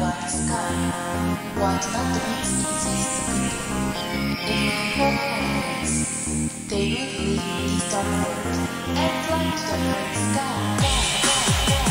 white sky, white mountains exist. If your parents, they will leave this dark world and light the bright sky.